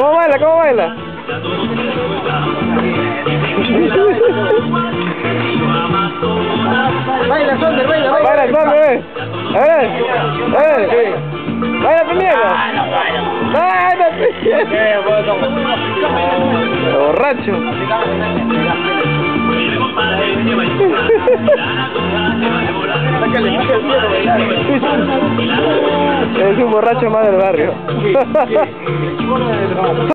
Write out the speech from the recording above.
¿Cómo baila? ¿Cómo baila? Baila, Sonder, baila, baila. Baila, Sonder, ve. A ver, a ver. Baila pendejo. Baila pendejo. Borracho. Sácale, sácale el miedo, bailar. Es un borracho más del barrio.